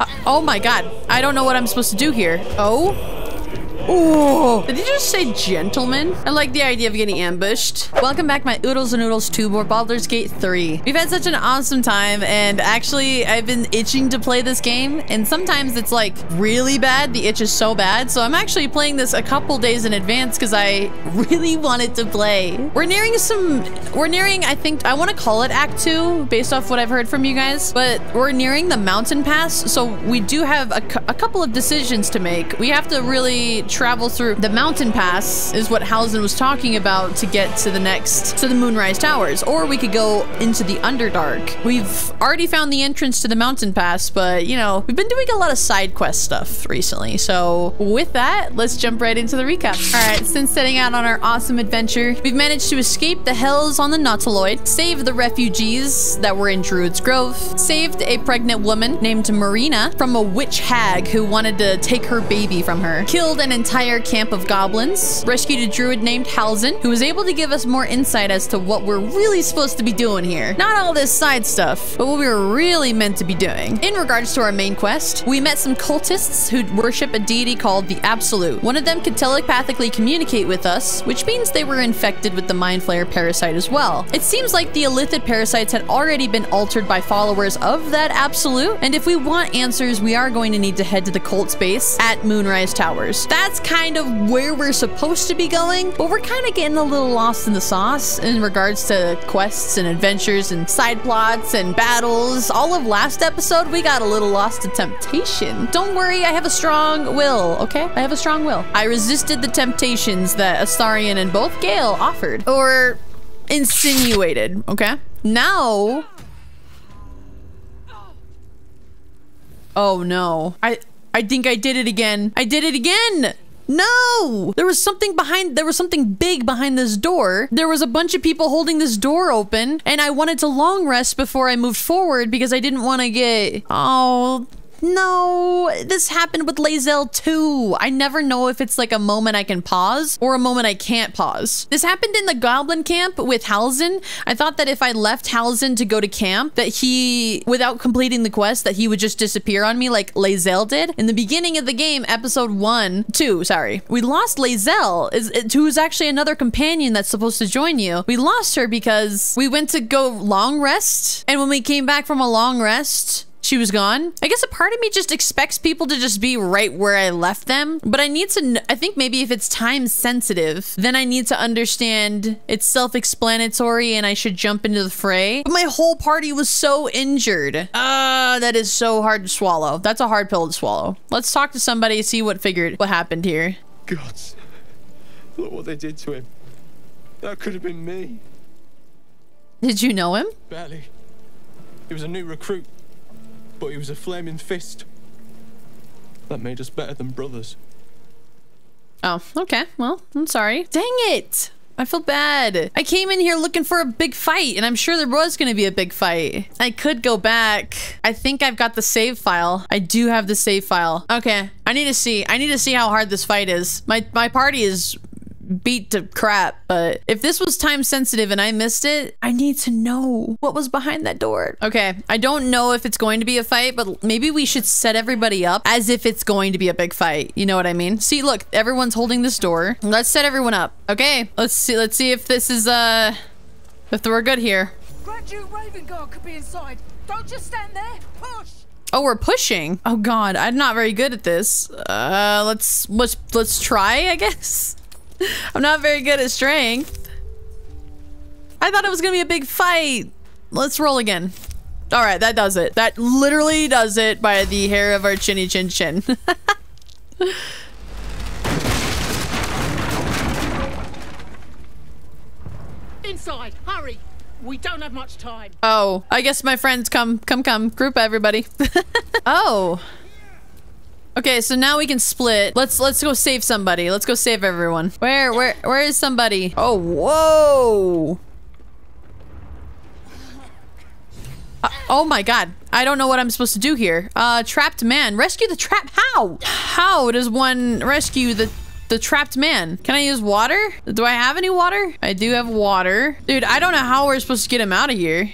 Uh, oh my god. I don't know what I'm supposed to do here. Oh? Oh, did you just say gentleman? I like the idea of getting ambushed. Welcome back, my oodles and noodles to more Baldur's Gate 3. We've had such an awesome time, and actually, I've been itching to play this game, and sometimes it's like really bad. The itch is so bad, so I'm actually playing this a couple days in advance because I really wanted to play. We're nearing some, we're nearing, I think, I want to call it Act 2 based off what I've heard from you guys, but we're nearing the mountain pass, so we do have a, a couple of decisions to make. We have to really travel through the mountain pass is what Halsin was talking about to get to the next, to the Moonrise Towers. Or we could go into the Underdark. We've already found the entrance to the mountain pass, but you know, we've been doing a lot of side quest stuff recently. So with that, let's jump right into the recap. All right, since setting out on our awesome adventure, we've managed to escape the hells on the Nautiloid, save the refugees that were in Druid's Grove, saved a pregnant woman named Marina from a witch hag who wanted to take her baby from her, killed an entire camp of goblins, rescued a druid named Halsin, who was able to give us more insight as to what we're really supposed to be doing here. Not all this side stuff, but what we were really meant to be doing. In regards to our main quest, we met some cultists who worship a deity called the Absolute. One of them could telepathically communicate with us, which means they were infected with the Mind Flayer parasite as well. It seems like the Illithid parasites had already been altered by followers of that Absolute, and if we want answers, we are going to need to head to the cult space at Moonrise Towers. Kind of where we're supposed to be going, but we're kind of getting a little lost in the sauce in regards to quests and adventures and side plots and battles. All of last episode, we got a little lost to temptation. Don't worry, I have a strong will, okay? I have a strong will. I resisted the temptations that Astarion and both Gale offered, or insinuated, okay? Now... Oh no. I I think I did it again. I did it again! No! There was something behind, there was something big behind this door. There was a bunch of people holding this door open, and I wanted to long rest before I moved forward because I didn't want to get, oh, no, this happened with Lae'zel too. I never know if it's like a moment I can pause or a moment I can't pause. This happened in the Goblin camp with Halsin. I thought that if I left Halsin to go to camp, that he, without completing the quest, that he would just disappear on me like Lae'zel did. In the beginning of the game, episode one, two, sorry, we lost Lae'zel, is, who's actually another companion that's supposed to join you. We lost her because we went to go long rest, and when we came back from a long rest, she was gone. I guess a part of me just expects people to just be right where I left them. But I need to, I think maybe if it's time sensitive, then I need to understand it's self-explanatory and I should jump into the fray. But my whole party was so injured. Ah, uh, that is so hard to swallow. That's a hard pill to swallow. Let's talk to somebody, see what figured, what happened here. Gods, look what they did to him. That could have been me. Did you know him? Barely. He was a new recruit but he was a flaming fist. That made us better than brothers. Oh, okay. Well, I'm sorry. Dang it! I feel bad. I came in here looking for a big fight, and I'm sure there was going to be a big fight. I could go back. I think I've got the save file. I do have the save file. Okay, I need to see. I need to see how hard this fight is. My my party is beat to crap. But if this was time sensitive and I missed it, I need to know what was behind that door. Okay, I don't know if it's going to be a fight, but maybe we should set everybody up as if it's going to be a big fight. You know what I mean? See, look, everyone's holding this door. Let's set everyone up. Okay, let's see. Let's see if this is uh, if we're good here. Grand Duke Ravengard could be inside. Don't just stand there. Push. Oh, we're pushing. Oh God, I'm not very good at this. Uh, let's let's let's try, I guess. I'm not very good at strength. I thought it was gonna be a big fight. Let's roll again. All right, that does it. That literally does it by the hair of our chinny chin chin. Inside, hurry. We don't have much time. Oh, I guess my friends come, come, come. Group everybody. oh. Okay, so now we can split. Let's let's go save somebody. Let's go save everyone. Where where where is somebody? Oh, whoa. Uh, oh my god. I don't know what I'm supposed to do here. Uh, trapped man. Rescue the trap. How? How does one rescue the the trapped man. Can I use water? Do I have any water? I do have water. Dude, I don't know how we're supposed to get him out of here.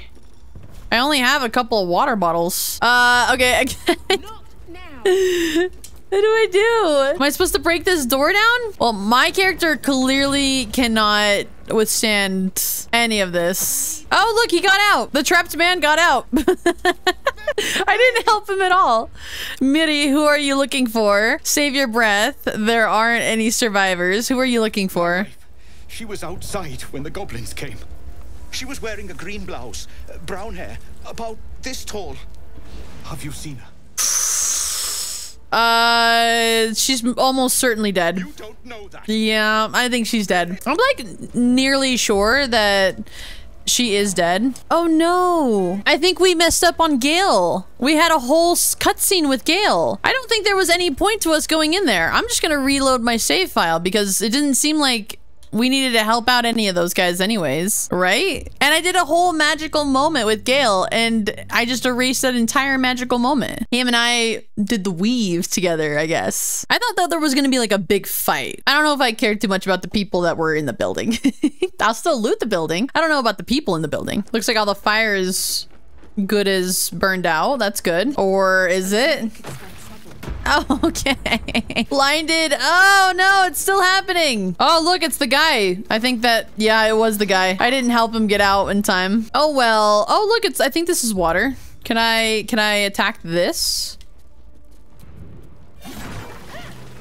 I only have a couple of water bottles. Uh, okay. What do I do? Am I supposed to break this door down? Well, my character clearly cannot withstand any of this. Oh, look, he got out. The trapped man got out. I didn't help him at all. Miri, who are you looking for? Save your breath. There aren't any survivors. Who are you looking for? She was outside when the goblins came. She was wearing a green blouse, uh, brown hair, about this tall. Have you seen her? Uh, she's almost certainly dead. You don't know that. Yeah, I think she's dead. I'm like nearly sure that she is dead. Oh no. I think we messed up on Gale. We had a whole cutscene with Gale. I don't think there was any point to us going in there. I'm just gonna reload my save file because it didn't seem like we needed to help out any of those guys anyways, right? And I did a whole magical moment with Gale and I just erased that entire magical moment. Him and I did the weave together, I guess. I thought that there was gonna be like a big fight. I don't know if I cared too much about the people that were in the building. I'll still loot the building. I don't know about the people in the building. Looks like all the fire is good as burned out. That's good. Or is it? Oh, okay. Blinded. Oh, no, it's still happening. Oh, look, it's the guy. I think that, yeah, it was the guy. I didn't help him get out in time. Oh, well. Oh, look, it's, I think this is water. Can I, can I attack this?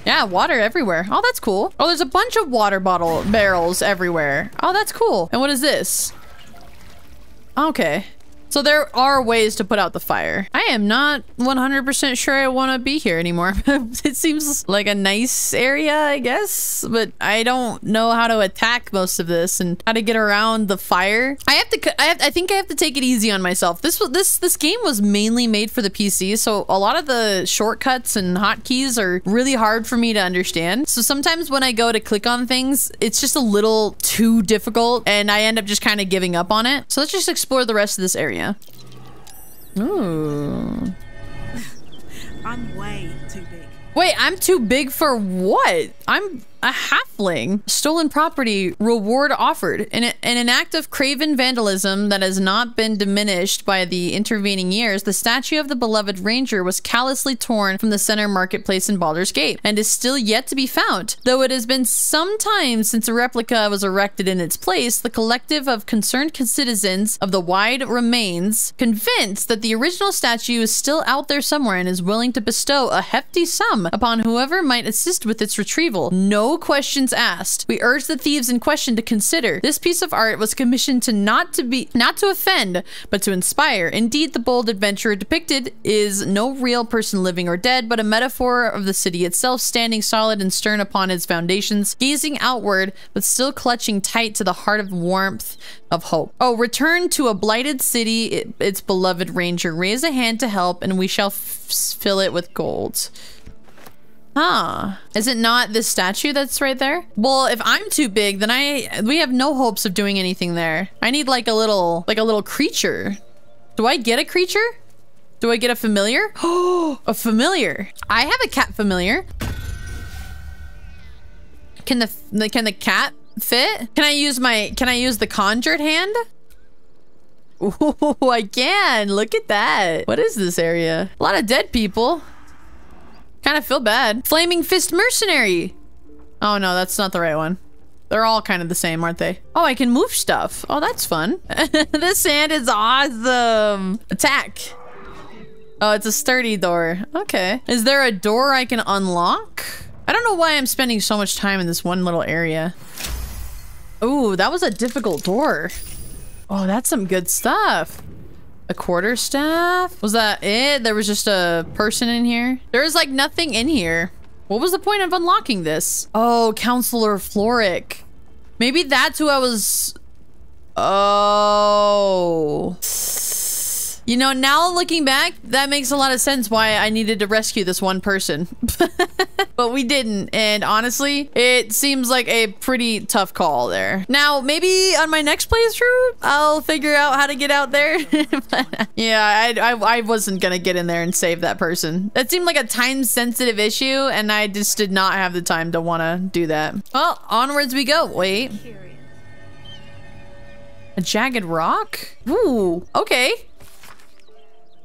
Yeah, water everywhere. Oh, that's cool. Oh, there's a bunch of water bottle barrels everywhere. Oh, that's cool. And what is this? Okay. So there are ways to put out the fire. I am not 100% sure I want to be here anymore. it seems like a nice area, I guess, but I don't know how to attack most of this and how to get around the fire. I have to I have I think I have to take it easy on myself. This was this this game was mainly made for the PC, so a lot of the shortcuts and hotkeys are really hard for me to understand. So sometimes when I go to click on things, it's just a little too difficult and I end up just kind of giving up on it. So let's just explore the rest of this area. Ooh. I'm way too big. Wait, I'm too big for what? I'm a halfling. Stolen property, reward offered. In, a, in an act of craven vandalism that has not been diminished by the intervening years, the statue of the beloved ranger was callously torn from the center marketplace in Baldur's Gate and is still yet to be found. Though it has been some time since a replica was erected in its place, the collective of concerned citizens of the wide remains convinced that the original statue is still out there somewhere and is willing to bestow a hefty sum upon whoever might assist with its retrieval. No questions asked. We urge the thieves in question to consider this piece of art was commissioned to not to be not to offend, but to inspire. Indeed, the bold adventurer depicted is no real person living or dead, but a metaphor of the city itself standing solid and stern upon its foundations, gazing outward, but still clutching tight to the heart of warmth of hope. Oh, return to a blighted city, it- its beloved ranger. Raise a hand to help, and we shall fill it with gold. Huh. Is it not this statue that's right there? Well, if I'm too big, then I we have no hopes of doing anything there. I need like a little like a little creature. Do I get a creature? Do I get a familiar? Oh, a familiar. I have a cat familiar. Can the can the cat fit? Can I use my can I use the conjured hand? Oh, I can. Look at that. What is this area? A lot of dead people. Kind of feel bad. Flaming Fist Mercenary. Oh no, that's not the right one. They're all kind of the same, aren't they? Oh, I can move stuff. Oh, that's fun. this sand is awesome. Attack. Oh, it's a sturdy door. Okay. Is there a door I can unlock? I don't know why I'm spending so much time in this one little area. Ooh, that was a difficult door. Oh, that's some good stuff. A quarter staff? Was that it? There was just a person in here? There is like nothing in here. What was the point of unlocking this? Oh, Counselor Florrick. Maybe that's who I was... Oh... You know, now looking back, that makes a lot of sense why I needed to rescue this one person. but we didn't. And honestly, it seems like a pretty tough call there. Now, maybe on my next playthrough, I'll figure out how to get out there. But, yeah, I, I, I wasn't going to get in there and save that person. That seemed like a time sensitive issue, and I just did not have the time to want to do that. Well, onwards we go. Wait. A jagged rock? Ooh, okay.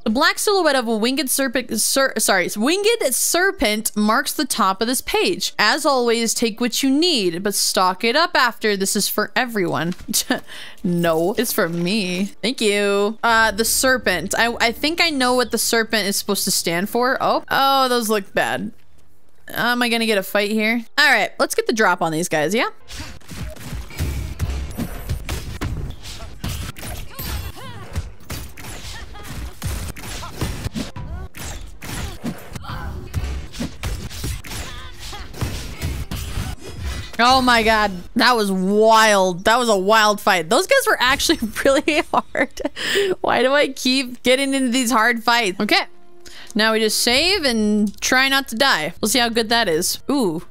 The black silhouette of a winged serpent, ser, sorry, winged serpent marks the top of this page. As always, take what you need, but stock it up after. This is for everyone. no, it's for me. Thank you. Uh, the serpent. I, I think I know what the serpent is supposed to stand for. Oh, oh, those look bad. Am I gonna get a fight here? All right, let's get the drop on these guys, yeah? Oh my god, that was wild. That was a wild fight. Those guys were actually really hard. Why do I keep getting into these hard fights? Okay, now we just save and try not to die. We'll see how good that is. Ooh,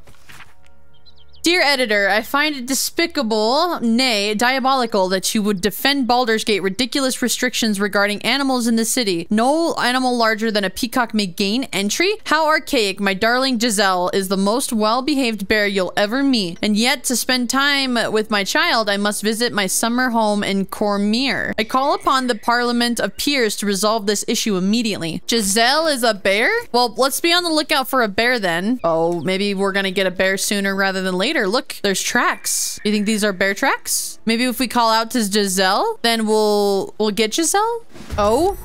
Dear editor, I find it despicable, nay, diabolical, that you would defend Baldur's Gate ridiculous restrictions regarding animals in the city. No animal larger than a peacock may gain entry? How archaic, my darling Giselle is the most well-behaved bear you'll ever meet. And yet, to spend time with my child, I must visit my summer home in Cormyr. I call upon the Parliament of Peers to resolve this issue immediately. Giselle is a bear? Well, let's be on the lookout for a bear then. Oh, maybe we're gonna get a bear sooner rather than later. Look, there's tracks. You think these are bear tracks? Maybe if we call out to Giselle, then we'll we'll get Giselle. Oh,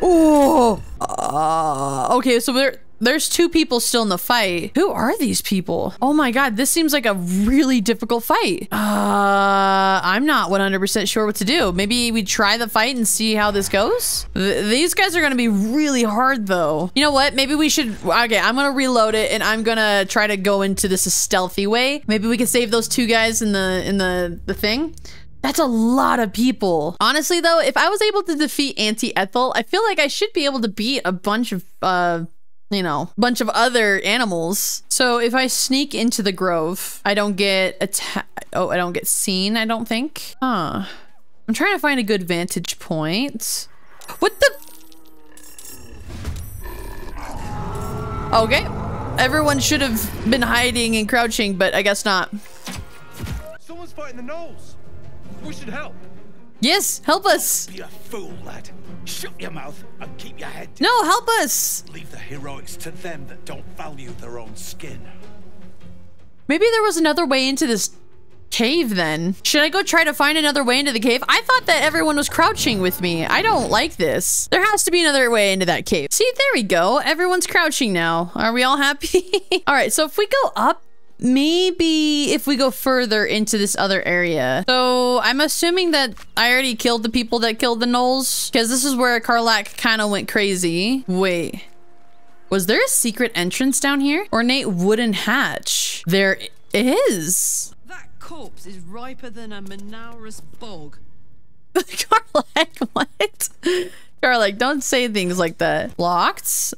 oh. Uh, okay, so there there's two people still in the fight. Who are these people? Oh my god, this seems like a really difficult fight. Uh, I'm not 100% sure what to do. Maybe we try the fight and see how this goes? Th these guys are gonna be really hard though. You know what? Maybe we should, okay, I'm gonna reload it and I'm gonna try to go into this a stealthy way. Maybe we can save those two guys in the, in the, the thing. That's a lot of people. Honestly, though, if I was able to defeat Auntie Ethel, I feel like I should be able to beat a bunch of uh, you know, bunch of other animals. So if I sneak into the grove, I don't get attack. Oh, I don't get seen, I don't think. Huh. I'm trying to find a good vantage point. What the? Okay. Everyone should have been hiding and crouching, but I guess not. Someone's fighting the gnolls. We should help. Yes, help us. Be a fool, lad. Shut your mouth and keep your head. No, help us. Leave the heroics to them that don't value their own skin. Maybe there was another way into this cave then. Should I go try to find another way into the cave? I thought that everyone was crouching with me. I don't like this. There has to be another way into that cave. See, there we go. Everyone's crouching now. Are we all happy? all right, so if we go up, maybe if we go further into this other area. So I'm assuming that I already killed the people that killed the gnolls because this is where Karlach kind of went crazy. Wait. Was there a secret entrance down here? Ornate wooden hatch. There is. That corpse is riper than a Minauros bog. Karlach, what? Karlach, don't say things like that. Locked?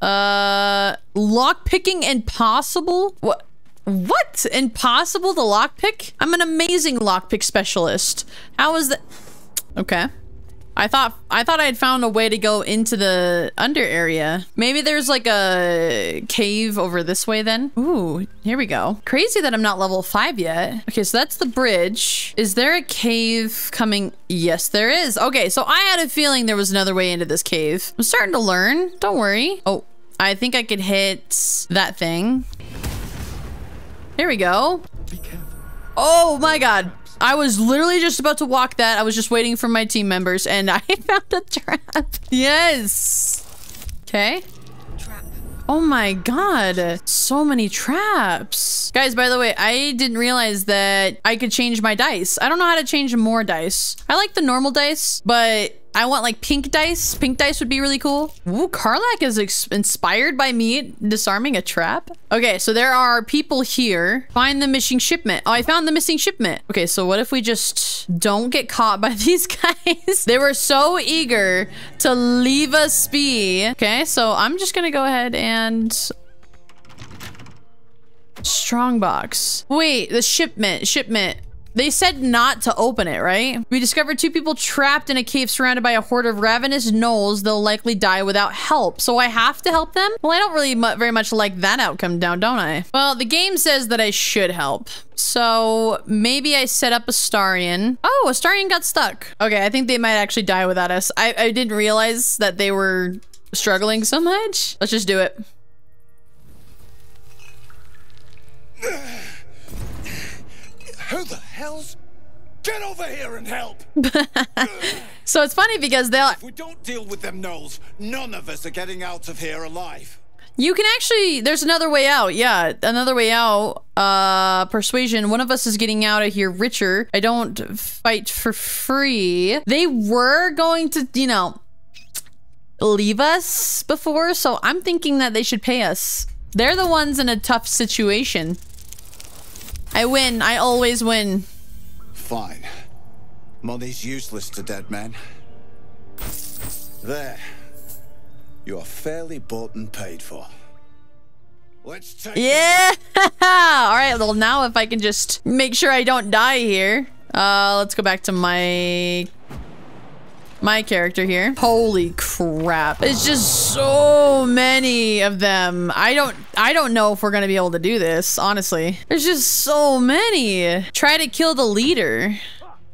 Uh, lock picking impossible? What? What? Impossible to lockpick? I'm an amazing lockpick specialist. How is that? Okay. I thought I thought I had found a way to go into the under area. Maybe there's like a cave over this way then. Ooh, here we go. Crazy that I'm not level five yet. Okay, so that's the bridge. Is there a cave coming? Yes, there is. Okay, so I had a feeling there was another way into this cave. I'm starting to learn. Don't worry. Oh, I think I could hit that thing. Here we go. Be careful. Oh my god. I was literally just about to walk that. I was just waiting for my team members and I found a trap. Yes. Okay. Oh my god. So many traps. Guys, by the way, I didn't realize that I could change my dice. I don't know how to change more dice. I like the normal dice, but I want like pink dice. Pink dice would be really cool. Ooh, Karlach is inspired by me disarming a trap. Okay, so there are people here. Find the missing shipment. Oh, I found the missing shipment. Okay, so what if we just don't get caught by these guys? they were so eager to leave us be. Okay, so I'm just gonna go ahead and Strongbox. Wait, the shipment, shipment. They said not to open it, right? We discovered two people trapped in a cave surrounded by a horde of ravenous gnolls. They'll likely die without help. So I have to help them? Well, I don't really mu very much like that outcome now, don't I? Well, the game says that I should help. So maybe I set up Astarion. Oh, Astarion got stuck. Okay, I think they might actually die without us. I, I didn't realize that they were struggling so much. Let's just do it. Who the hell's... Get over here and help! So it's funny because they'll if we don't deal with them gnolls, none of us are getting out of here alive. You can actually, there's another way out. Yeah, another way out. Uh, persuasion. One of us is getting out of here richer. I don't fight for free. They were going to, you know, leave us before, so I'm thinking that they should pay us. They're the ones in a tough situation. I win. I always win. Fine. Money's useless to dead men. There. You are fairly bought and paid for. Let's take Yeah. All right. Well, now if I can just make sure I don't die here. Uh, let's go back to my my character here. Holy crap. It's just so many of them. I don't I don't know if we're going to be able to do this, honestly. There's just so many. Try to kill the leader.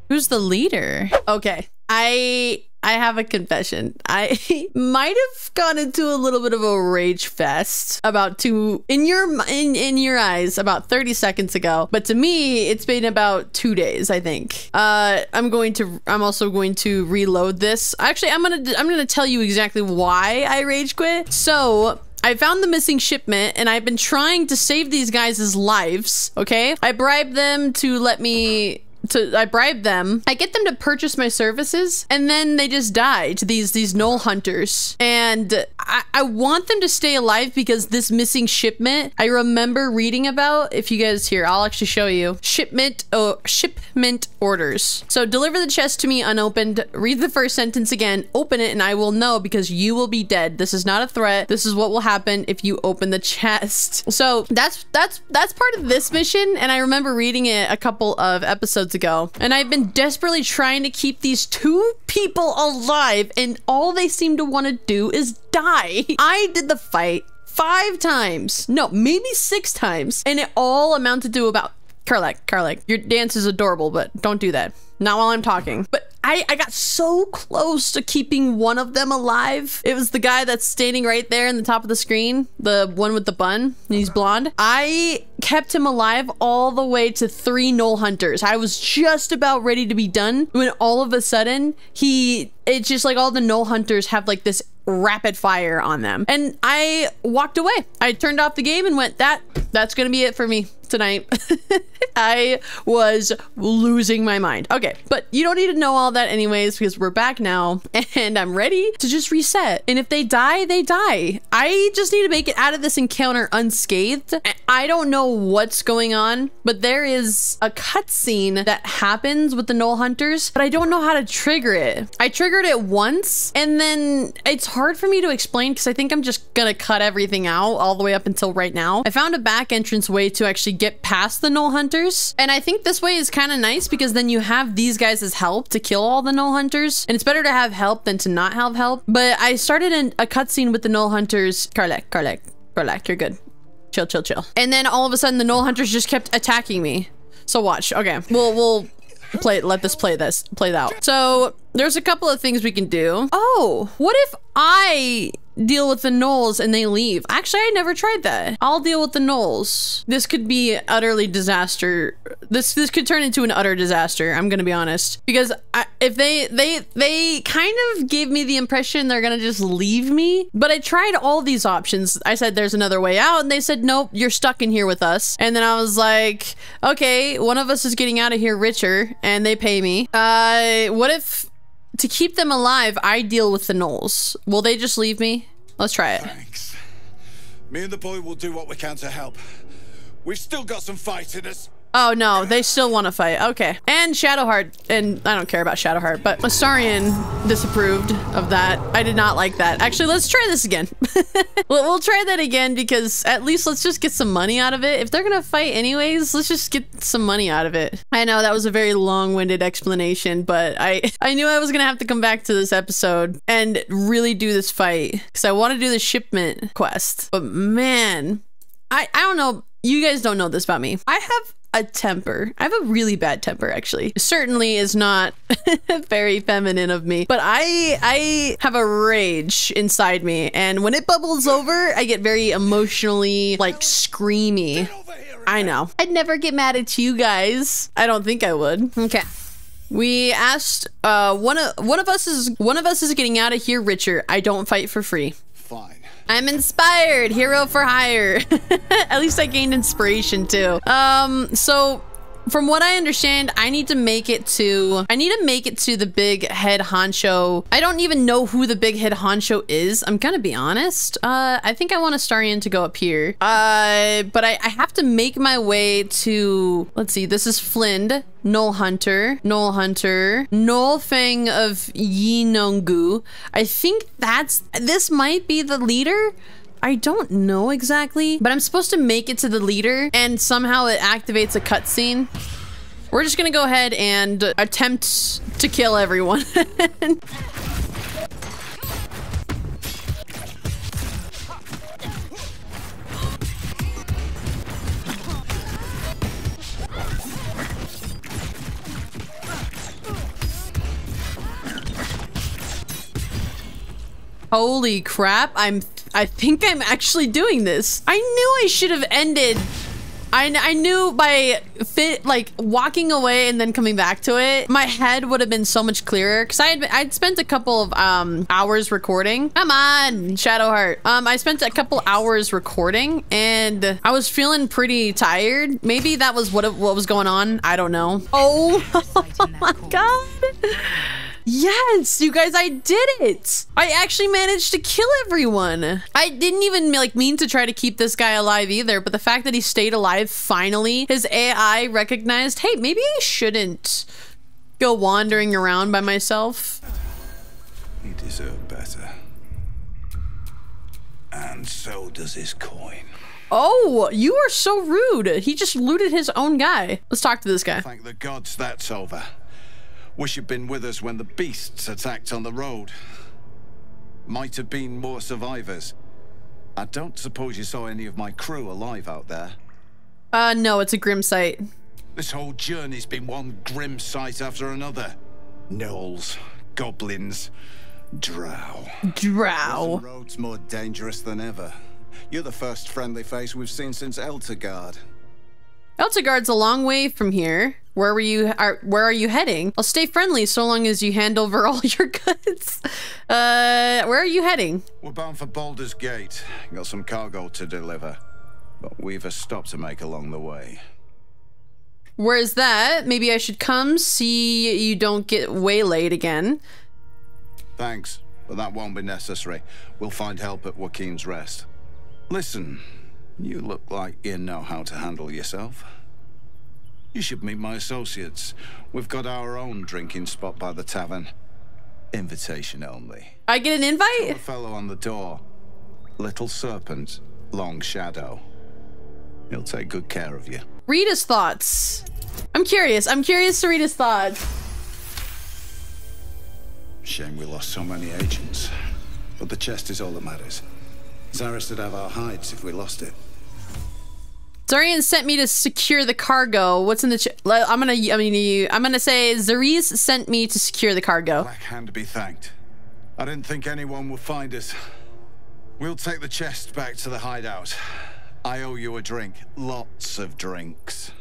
Who's the leader? Okay. I I have a confession. I might have gone into a little bit of a rage fest about two in your in in your eyes about 30 seconds ago, but to me it's been about 2 days, I think. Uh I'm going to I'm also going to reload this. Actually, I'm going to I'm going to tell you exactly why I rage quit. So, I found the missing shipment and I've been trying to save these guys' lives, okay? I bribed them to let me to I bribe them. I get them to purchase my services and then they just die to these these gnoll hunters. And I, I want them to stay alive because this missing shipment I remember reading about. If you guys here, I'll actually show you. Shipment oh shipment orders. So deliver the chest to me unopened. Read the first sentence again, open it, and I will know because you will be dead. This is not a threat. This is what will happen if you open the chest. So that's that's that's part of this mission, and I remember reading it a couple of episodes ago. And I've been desperately trying to keep these two people alive, and all they seem to want to do is die. I did the fight five times. No, maybe six times. And it all amounted to about Karlach, Karlach, your dance is adorable, but don't do that. Not while I'm talking. But I, I got so close to keeping one of them alive. It was the guy that's standing right there in the top of the screen, the one with the bun. He's blonde. I kept him alive all the way to three Gnoll Hunters. I was just about ready to be done when all of a sudden he, it's just like all the Gnoll Hunters have like this rapid fire on them. And I walked away. I turned off the game and went, that, that's gonna be it for me tonight. I was losing my mind. Okay, but you don't need to know all that anyways because we're back now and I'm ready to just reset. And if they die, they die. I just need to make it out of this encounter unscathed. I don't know what's going on, but there is a cutscene that happens with the Gnoll Hunters, but I don't know how to trigger it. I triggered it once and then it's hard for me to explain because I think I'm just gonna cut everything out all the way up until right now. I found a back entrance way to actually get past the Gnoll Hunters. And I think this way is kind of nice because then you have these guys as help to kill all the Gnoll Hunters. And it's better to have help than to not have help. But I started in a cutscene with the Gnoll Hunters. Karlach, Karlach, Karlach, you're good. Chill, chill, chill. And then all of a sudden the Gnoll Hunters just kept attacking me. So watch. Okay, we'll, we'll play, let this play this, play that out. So there's a couple of things we can do. Oh, what if I deal with the gnolls and they leave? Actually, I never tried that. I'll deal with the gnolls. This could be utterly disaster. This this could turn into an utter disaster. I'm gonna be honest because I, if they they they kind of gave me the impression they're gonna just leave me. But I tried all these options. I said there's another way out, and they said nope, you're stuck in here with us. And then I was like, okay, one of us is getting out of here richer, and they pay me. Uh, what if to keep them alive, I deal with the gnolls. Will they just leave me? Let's try it. Thanks. Me and the boy will do what we can to help. We've still got some fight in us. Oh no, they still want to fight. Okay. And Shadowheart, and I don't care about Shadowheart, but Astarion disapproved of that. I did not like that. Actually, let's try this again. we'll, we'll try that again because at least let's just get some money out of it. If they're gonna fight anyways, let's just get some money out of it. I know that was a very long-winded explanation, but I I knew I was gonna have to come back to this episode and really do this fight because I want to do the shipment quest. But man, I I don't know. You guys don't know this about me. I have a temper. I have a really bad temper actually. Certainly is not very feminine of me, but I I have a rage inside me and when it bubbles over, I get very emotionally like screamy. I know. I'd never get mad at you guys. I don't think I would. Okay. We asked uh one of one of us is one of us is getting out of here richer. I don't fight for free. I'm inspired. Hero for hire. At least I gained inspiration too. Um, so from what I understand, I need to make it to I need to make it to the big head honcho. I don't even know who the big head honcho is. I'm gonna be honest. Uh, I think I want a Astarion to go up here. Uh, but I, I have to make my way to let's see, this is Flind, Gnoll Hunter, Gnoll Hunter, Gnoll Fang of Yeenoghu. I think that's this might be the leader. I don't know exactly, but I'm supposed to make it to the leader and somehow it activates a cutscene. We're just gonna go ahead and attempt to kill everyone. Holy crap, I'm I think I'm actually doing this. I knew I should have ended. I, I knew by fit like walking away and then coming back to it, my head would have been so much clearer because I had I'd spent a couple of um hours recording. Come on, Shadowheart. Um, I spent a couple hours recording and I was feeling pretty tired. Maybe that was what it, what was going on. I don't know. Oh, oh my god. Yes, you guys, I did it. I actually managed to kill everyone. I didn't even like mean to try to keep this guy alive either, but the fact that he stayed alive finally, his AI recognized, hey, maybe I shouldn't go wandering around by myself. He deserved better. And so does his coin. Oh, you are so rude. He just looted his own guy. Let's talk to this guy. Thank the gods that's over. Wish you'd been with us when the beasts attacked on the road. Might have been more survivors. I don't suppose you saw any of my crew alive out there. Uh, no, it's a grim sight. This whole journey's been one grim sight after another. Gnolls, goblins, drow. Drow. The road's more dangerous than ever. You're the first friendly face we've seen since Elturgard. Elturgard's a long way from here. Where were you? Are, where are you heading? I'll stay friendly so long as you hand over all your goods. Uh, where are you heading? We're bound for Baldur's Gate. Got some cargo to deliver. But we've a stop to make along the way. Where's that? Maybe I should come see you don't get waylaid again. Thanks, but that won't be necessary. We'll find help at Waukeen's Rest. Listen, you look like you know how to handle yourself. You should meet my associates. We've got our own drinking spot by the tavern. Invitation only. I get an The invite? fellow on the door. Little Serpent, Long Shadow. He'll take good care of you. Read his thoughts. I'm curious. I'm curious to read his thoughts. Shame we lost so many agents. But the chest is all that matters. Zarys would have our hides if we lost it. Zarian sent me to secure the cargo. What's in the? Ch- I'm gonna. I mean, I'm gonna say Zarys sent me to secure the cargo. Black Hand be thanked. I didn't think anyone would find us. We'll take the chest back to the hideout. I owe you a drink. Lots of drinks.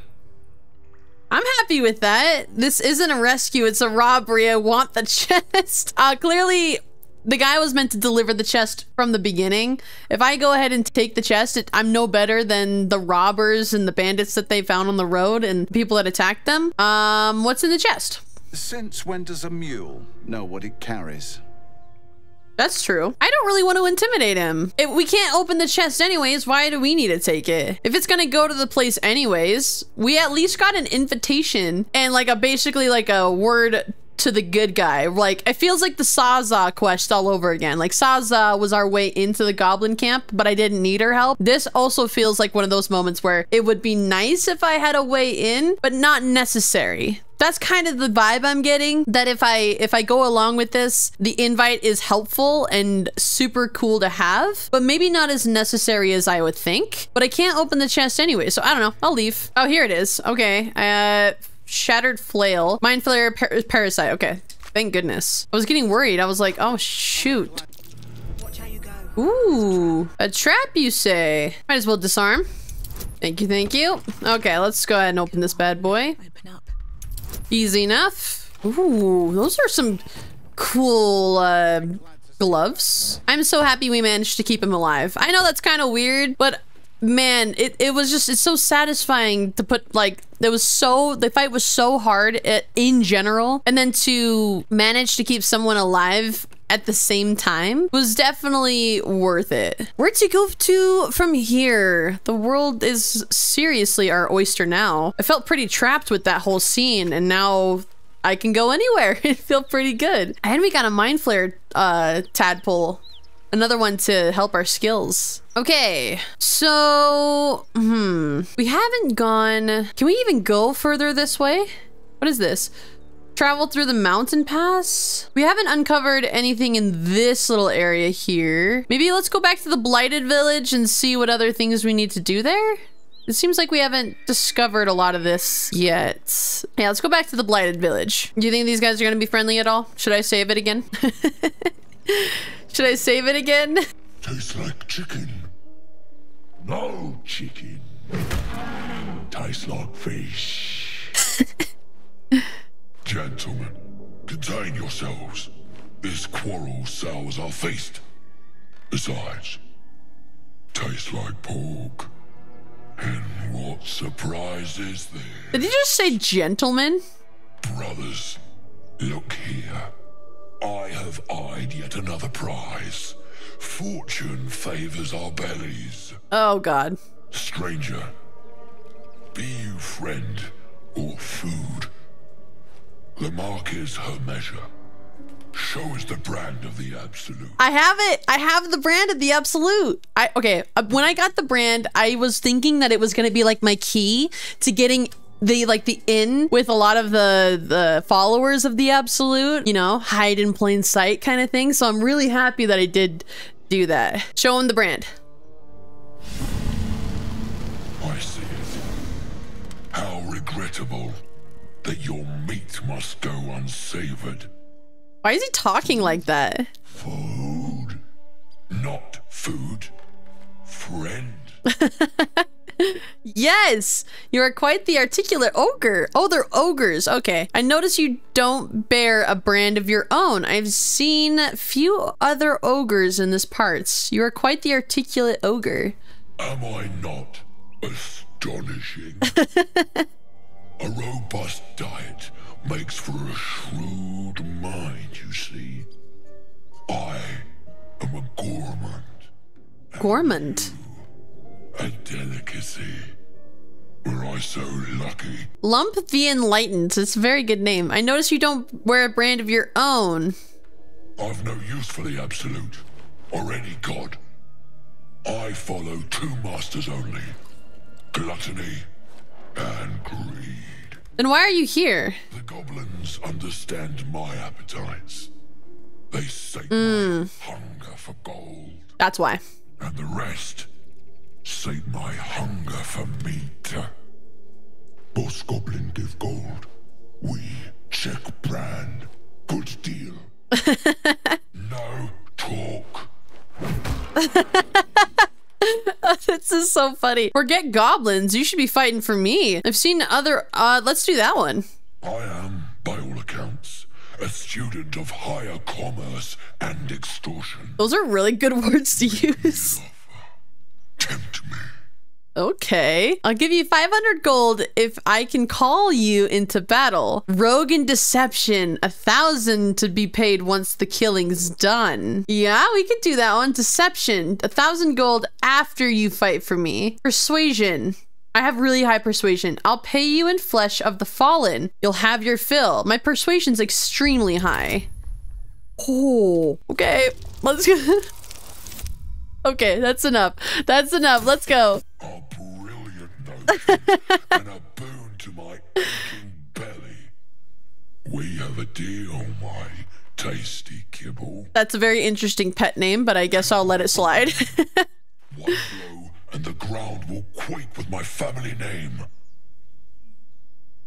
I'm happy with that. This isn't a rescue, it's a robbery. I want the chest. Uh, clearly, the guy was meant to deliver the chest from the beginning. If I go ahead and take the chest, it, I'm no better than the robbers and the bandits that they found on the road and people that attacked them. Um, what's in the chest? Since when does a mule know what it carries? That's true. I don't really want to intimidate him. If we can't open the chest anyways, why do we need to take it? If it's gonna go to the place anyways, we at least got an invitation and like a basically like a word to the good guy. Like, it feels like the Sazza quest all over again. Like, Sazza was our way into the goblin camp, but I didn't need her help. This also feels like one of those moments where it would be nice if I had a way in, but not necessary that's kind of the vibe I'm getting that if I if I go along with this the invite is helpful and super cool to have but maybe not as necessary as I would think but I can't open the chest anyway so I don't know I'll leave oh here it is okay uh Shattered Flail. Mind Flayer par Parasite. Okay. Thank goodness. I was getting worried. I was like, oh, shoot. Ooh. A trap, you say? Might as well disarm. Thank you, thank you. Okay, let's go ahead and open this bad boy. Easy enough. Ooh, those are some cool uh, gloves. I'm so happy we managed to keep him alive. I know that's kind of weird, but man, it, it was just, it's so satisfying to put like, it was so, the fight was so hard it, in general. And then to manage to keep someone alive at the same time was definitely worth it. Where'd to go to from here? The world is seriously our oyster now. I felt pretty trapped with that whole scene and now I can go anywhere. it felt pretty good. And we got a mind flayer uh, tadpole another one to help our skills. Okay, so, hmm, we haven't gone, can we even go further this way? What is this? Travel through the mountain pass? We haven't uncovered anything in this little area here. Maybe let's go back to the blighted village and see what other things we need to do there. It seems like we haven't discovered a lot of this yet. Yeah, let's go back to the blighted village. Do you think these guys are gonna be friendly at all? Should I save it again? Should I save it again? Tastes like chicken. No chicken. Tastes like fish. Gentlemen, contain yourselves. This quarrel sours our feast. Besides, tastes like pork. And what surprise is there? Did you just say gentlemen? Brothers, look here. I have eyed yet another prize. Fortune favors our bellies. Oh, God. Stranger, be you friend or food, the mark is her measure. Show us the brand of the absolute. I have it. I have the brand of the absolute. I okay. Uh, when I got the brand, I was thinking that it was gonna be like my key to getting the like the in with a lot of the the followers of the absolute you know hide in plain sight kind of thing. So i'm really happy that i did do that. Show him the brand. I see it. How regrettable that your meat must go unsavored. Why is he talking like that? Food not food. Friend yes, you are quite the articulate ogre. Oh, they're ogres. Okay. I notice you don't bear a brand of your own. I've seen few other ogres in this parts. You are quite the articulate ogre. Am I not astonishing? a robust diet makes for a shrewd mind, you see. I am a gourmand. Gourmand? A delicacy. Were I so lucky? Lump the Enlightened. It's a very good name. I notice you don't wear a brand of your own. I've no use for the absolute, or any god. I follow two masters only. Gluttony and greed. Then why are you here? The goblins understand my appetites. They sate mm. my hunger for gold. That's why. And the rest sate my hunger for meat. Boss Goblin give gold. We check brand. Good deal. no talk. this is so funny. Forget goblins. You should be fighting for me. I've seen other. Uh, let's do that one. I am, by all accounts, a student of higher commerce and extortion. Those are really good words to use. Tempt me. Okay. I'll give you 500 gold if I can call you into battle. Rogue and Deception, a thousand to be paid once the killing's done. Yeah, we could do that one. Deception, a thousand gold after you fight for me. Persuasion. I have really high persuasion. I'll pay you in flesh of the fallen. You'll have your fill. My persuasion's extremely high. Oh, okay. Let's go. Okay, that's enough. That's enough. Let's go. A brilliant notion and a boon to my aching belly. We have a deal, my tasty kibble. That's a very interesting pet name, but I guess I'll let it slide. One blow, and the ground will quake with my family name.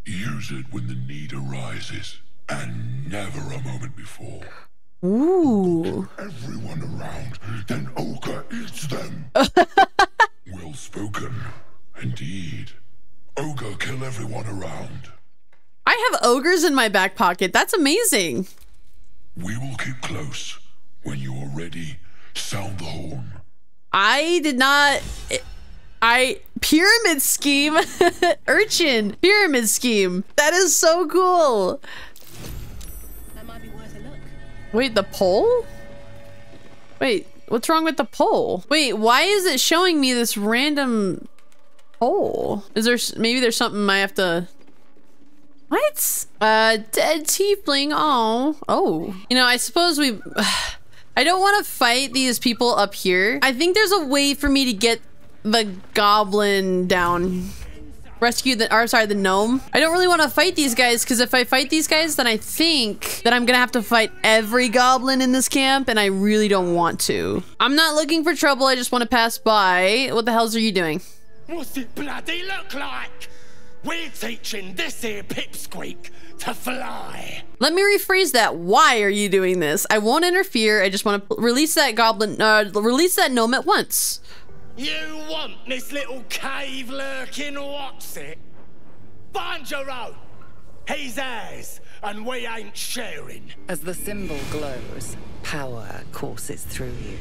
Use it when the need arises, and never a moment before. Ooh. Everyone around, then Ogre eats them. well spoken, indeed. Ogre kill everyone around. I have ogres in my back pocket. That's amazing. We will keep close. When you are ready, sound the horn. I did not. I pyramid scheme, urchin pyramid scheme. That is so cool. Wait, the pole? Wait, what's wrong with the pole? Wait, why is it showing me this random pole? Is there maybe there's something I have to? What? Uh, dead tiefling. Oh, oh. You know, I suppose we. I don't want to fight these people up here. I think there's a way for me to get the goblin down. Rescue the, or sorry, the gnome. I don't really want to fight these guys because if I fight these guys, then I think that I'm gonna have to fight every goblin in this camp, and I really don't want to. I'm not looking for trouble. I just want to pass by. What the hells are you doing? What's it bloody look like? We're teaching this here pipsqueak to fly. Let me rephrase that. Why are you doing this? I won't interfere. I just want to release that goblin, uh, release that gnome at once. You want this little cave lurking what's it? Find your own. He's ours, and we ain't sharing. As the symbol glows, power courses through you.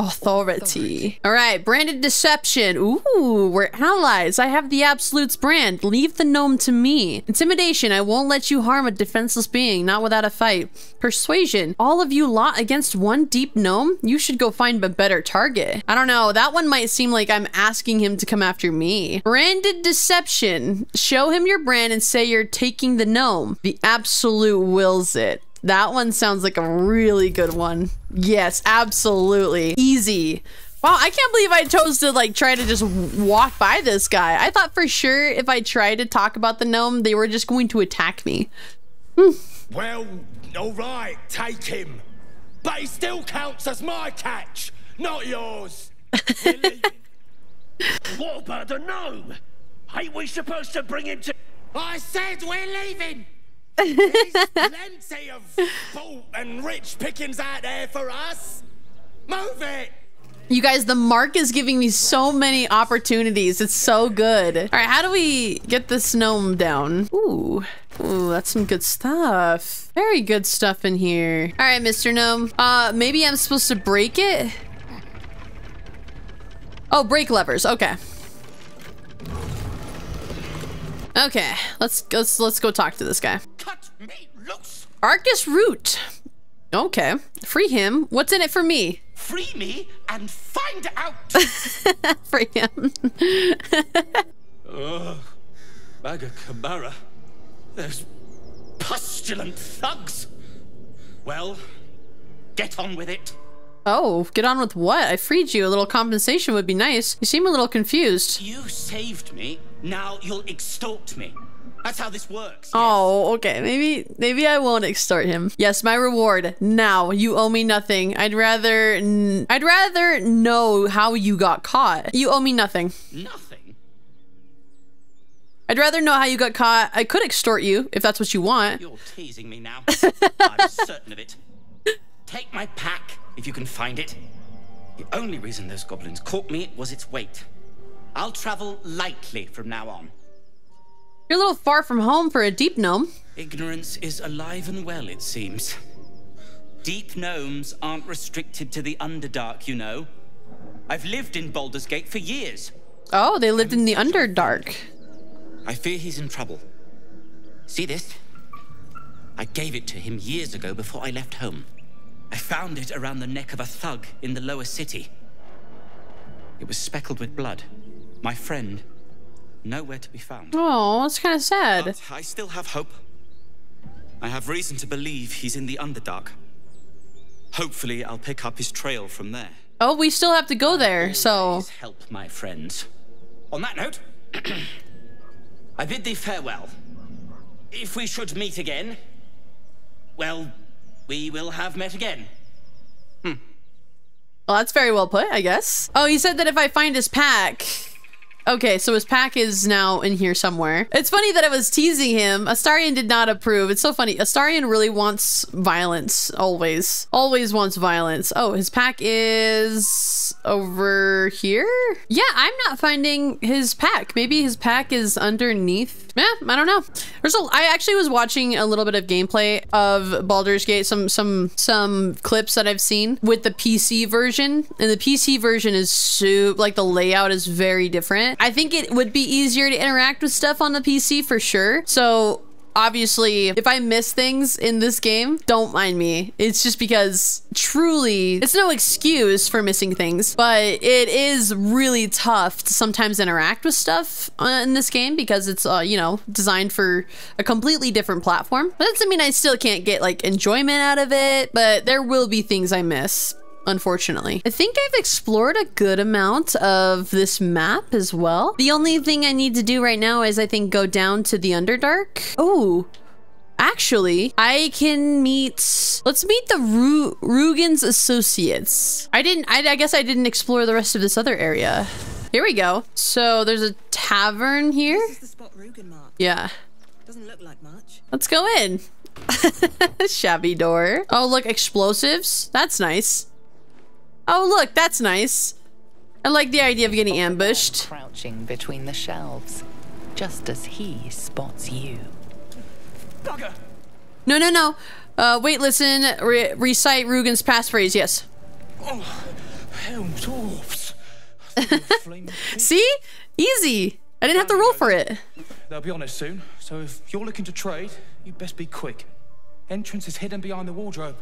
Authority. All right, branded deception. Ooh, we're allies. I have the Absolute's brand. Leave the gnome to me. Intimidation. I won't let you harm a defenseless being, not without a fight. Persuasion. All of you lot against one deep gnome? You should go find a better target. I don't know. That one might seem like I'm asking him to come after me. Branded deception. Show him your brand and say you're taking the gnome. The Absolute wills it. That one sounds like a really good one. Yes, absolutely. Easy. Wow, I can't believe I chose to like try to just walk by this guy. I thought for sure if I tried to talk about the gnome, they were just going to attack me. Hmm. Well, all right, take him. But he still counts as my catch, not yours. What about the gnome? Ain't we supposed to bring him to... I said we're leaving. There's plenty of sport and rich pickings out there for us. Move it. You guys, the mark is giving me so many opportunities. It's so good. All right, how do we get this gnome down? Ooh, ooh, that's some good stuff. Very good stuff in here. All right, Mr. Gnome. Uh, maybe I'm supposed to break it? Oh, brake levers. Okay. Okay, let's let's let's go talk to this guy. Cut me loose! Barcus Wroot. Okay, free him. What's in it for me? Free me and find out! free him. Ugh. Maga Kamara. Those pustulant thugs. Well, get on with it. Oh, get on with what? I freed you. A little compensation would be nice. You seem a little confused. You saved me. Now you'll extort me. That's how this works. Oh, okay. Maybe maybe I won't extort him. Yes, my reward. Now, you owe me nothing. I'd rather n- I'd rather know how you got caught. You owe me nothing. Nothing. I'd rather know how you got caught. I could extort you if that's what you want. You're teasing me now. I'm certain of it. Take my pack if you can find it. The only reason those goblins caught me was its weight. I'll travel lightly from now on. You're a little far from home for a deep gnome. Ignorance is alive and well, it seems. Deep gnomes aren't restricted to the Underdark, you know. I've lived in Baldur's Gate for years. Oh, they lived in the Underdark. I fear he's in trouble. See this? I gave it to him years ago before I left home. I found it around the neck of a thug in the lower city. It was speckled with blood. My friend, nowhere to be found. Oh, that's kind of sad. But I still have hope. I have reason to believe he's in the Underdark. Hopefully, I'll pick up his trail from there. Oh, we still have to go there, so. help my friends. On that note, I bid thee farewell. If we should meet again, well, we will have met again. Hmm. Well, that's very well put, I guess. Oh, he said that if I find his pack. Okay, so his pack is now in here somewhere. It's funny that I was teasing him. Astarion did not approve. It's so funny. Astarion really wants violence, always. Always wants violence. Oh, his pack is over here? Yeah, I'm not finding his pack. Maybe his pack is underneath. Yeah, I don't know. There's a, I actually was watching a little bit of gameplay of Baldur's Gate, some some some clips that I've seen with the PC version, and the PC version is so like the layout is very different. I think it would be easier to interact with stuff on the PC for sure. So obviously if i miss things in this game don't mind me. It's just because truly it's no excuse for missing things but it is really tough to sometimes interact with stuff uh, in this game because it's uh, you know designed for a completely different platform. But that doesn't mean i still can't get like enjoyment out of it but there will be things i miss unfortunately. I think I've explored a good amount of this map as well. The only thing I need to do right now is I think go down to the Underdark. Oh, Actually, I can meet. Let's meet the Ru Rugan's associates. I didn't. I, I guess I didn't explore the rest of this other area. Here we go. So there's a tavern here. This is the spot Rugan marked. Yeah. Doesn't look like much. Let's go in. Shabby door. Oh, look, explosives. That's nice. Oh, look, that's nice. I like the idea of getting ambushed. Crouching between the shelves, just as he spots you. Bugger! No, no, no. Uh, wait, listen. Re recite Rugan's passphrase. Yes. Oh, helm dwarfs. See? Easy. I didn't have to roll for it. They'll be on us soon, so if you're looking to trade, you best be quick. Entrance is hidden behind the wardrobe.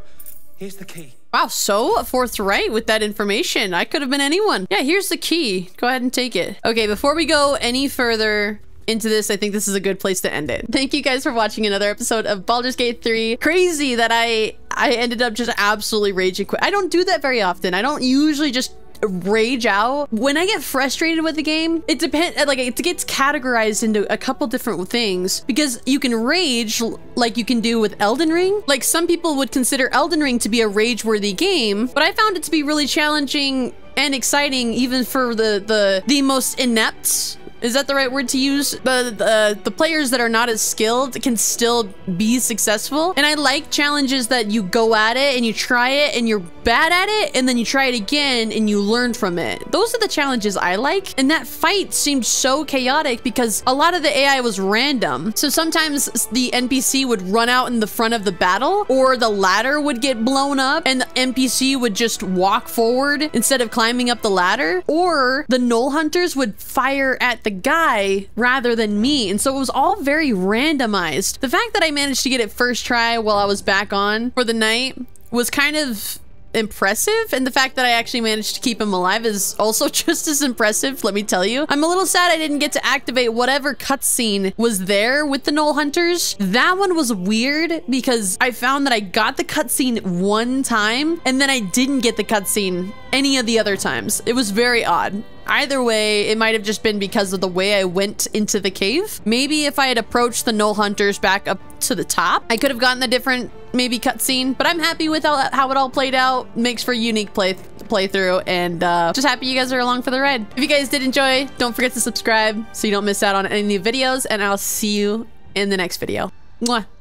Here's the key. Wow, so forthright with that information. I could have been anyone. Yeah, here's the key. Go ahead and take it. Okay, before we go any further into this, I think this is a good place to end it. Thank you guys for watching another episode of Baldur's Gate 3. Crazy that I I ended up just absolutely raging quit. I don't do that very often. I don't usually just rage out. When i get frustrated with the game it depends like it gets categorized into a couple different things because you can rage like you can do with elden ring. Like some people would consider elden ring to be a rage worthy game but i found it to be really challenging and exciting even for the the the most inept is that the right word to use? The, the the players that are not as skilled can still be successful. And I like challenges that you go at it and you try it and you're bad at it and then you try it again and you learn from it. Those are the challenges I like. And that fight seemed so chaotic because a lot of the AI was random. So sometimes the NPC would run out in the front of the battle or the ladder would get blown up and the NPC would just walk forward instead of climbing up the ladder or the Gnoll Hunters would fire at the guy rather than me. And so it was all very randomized. The fact that I managed to get it first try while I was back on for the night was kind of impressive and the fact that I actually managed to keep him alive is also just as impressive let me tell you I'm a little sad I didn't get to activate whatever cutscene was there with the Gnoll Hunters that one was weird because I found that I got the cutscene one time and then I didn't get the cutscene any of the other times it was very odd Either way, it might have just been because of the way I went into the cave. Maybe if I had approached the Gnoll Hunters back up to the top, I could have gotten a different maybe cutscene, but I'm happy with how, how it all played out. Makes for a unique play playthrough and uh, just happy you guys are along for the ride. If you guys did enjoy, don't forget to subscribe so you don't miss out on any new videos and I'll see you in the next video. Mwah.